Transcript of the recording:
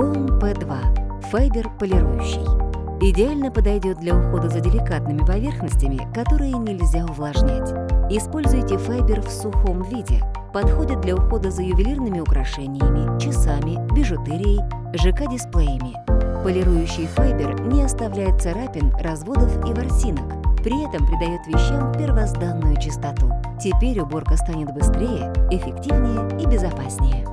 Home P2 – файбер полирующий. Идеально подойдет для ухода за деликатными поверхностями, которые нельзя увлажнять. Используйте файбер в сухом виде. Подходит для ухода за ювелирными украшениями, часами, бижутерией, ЖК-дисплеями. Полирующий файбер не оставляет царапин, разводов и ворсинок. При этом придает вещам первозданную чистоту. Теперь уборка станет быстрее, эффективнее и безопаснее.